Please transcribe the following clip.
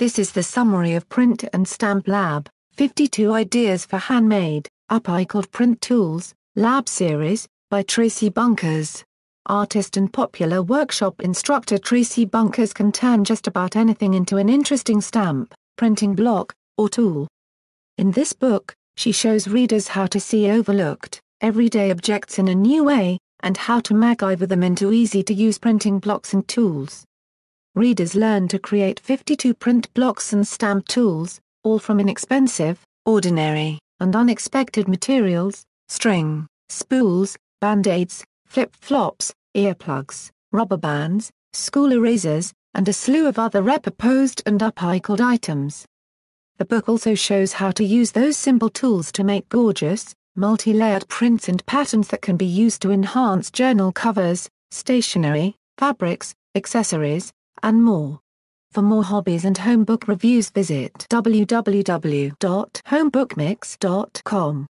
This is the summary of Print and Stamp Lab, 52 Ideas for Handmade, Upcycled Print Tools, Lab Series, by Traci Bunkers. Artist and popular workshop instructor Traci Bunkers can turn just about anything into an interesting stamp, printing block, or tool. In this book, she shows readers how to see overlooked, everyday objects in a new way, and how to MacGyver them into easy-to-use printing blocks and tools. Readers learn to create 52 print blocks and stamp tools, all from inexpensive, ordinary, and unexpected materials, string, spools, band-aids, flip-flops, earplugs, rubber bands, school erasers, and a slew of other repurposed and upcycled items. The book also shows how to use those simple tools to make gorgeous, multi-layered prints and patterns that can be used to enhance journal covers, stationery, fabrics, accessories, and more. For more hobbies and home book reviews visit www.homebookmix.com.